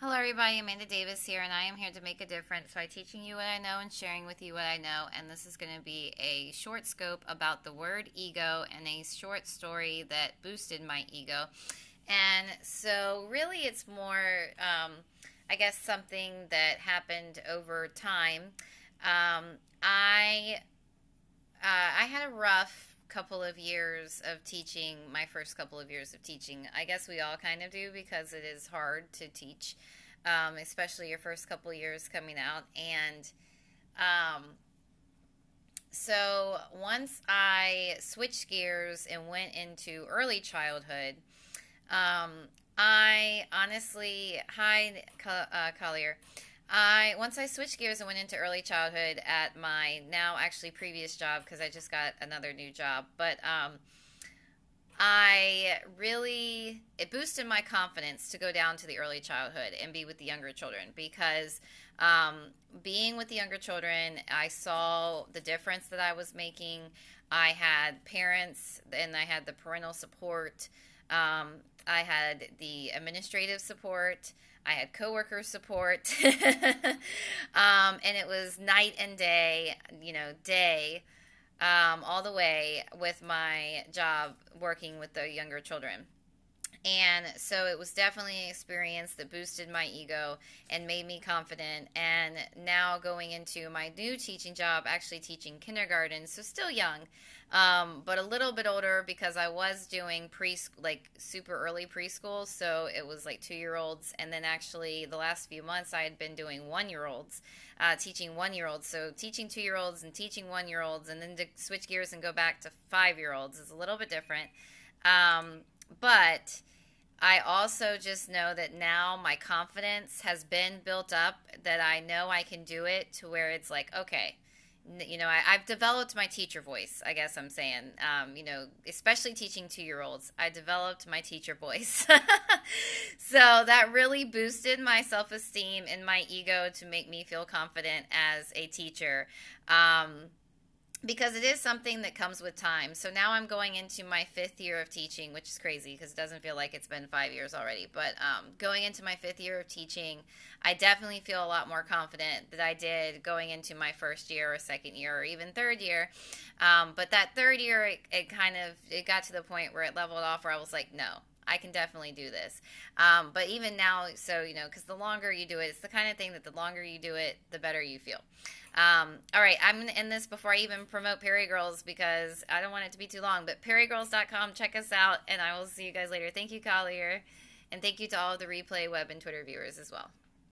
Hello, everybody. Amanda Davis here, and I am here to make a difference by teaching you what I know and sharing with you what I know. And this is going to be a short scope about the word ego and a short story that boosted my ego. And so, really, it's more, um, I guess, something that happened over time. Um, I uh, I had a rough couple of years of teaching, my first couple of years of teaching. I guess we all kind of do because it is hard to teach, um, especially your first couple years coming out. And um, so once I switched gears and went into early childhood, um, I honestly, hi, uh, Collier. I once I switched gears and went into early childhood at my now actually previous job because I just got another new job, but um, I really it boosted my confidence to go down to the early childhood and be with the younger children because um, being with the younger children, I saw the difference that I was making. I had parents and I had the parental support. Um, I had the administrative support. I had coworker support, um, and it was night and day, you know, day, um, all the way with my job working with the younger children. And so it was definitely an experience that boosted my ego and made me confident. And now going into my new teaching job, actually teaching kindergarten, so still young, um, but a little bit older because I was doing pre like super early preschool. So it was like two year olds. And then actually the last few months I had been doing one year olds, uh, teaching one year olds. So teaching two year olds and teaching one year olds and then to switch gears and go back to five year olds is a little bit different. Um, but I also just know that now my confidence has been built up that I know I can do it to where it's like, okay, you know, I, have developed my teacher voice, I guess I'm saying. Um, you know, especially teaching two year olds, I developed my teacher voice. so that really boosted my self esteem and my ego to make me feel confident as a teacher. Um, because it is something that comes with time. So now I'm going into my fifth year of teaching, which is crazy because it doesn't feel like it's been five years already. But um, going into my fifth year of teaching, I definitely feel a lot more confident that I did going into my first year or second year or even third year. Um, but that third year, it, it kind of it got to the point where it leveled off, where I was like, no, I can definitely do this. Um, but even now, so, you know, because the longer you do it, it's the kind of thing that the longer you do it, the better you feel. Um, all right, I'm going to end this before I even promote PeriGirls because I don't want it to be too long. But PeriGirls.com, check us out, and I will see you guys later. Thank you, Collier. And thank you to all of the replay web and Twitter viewers as well.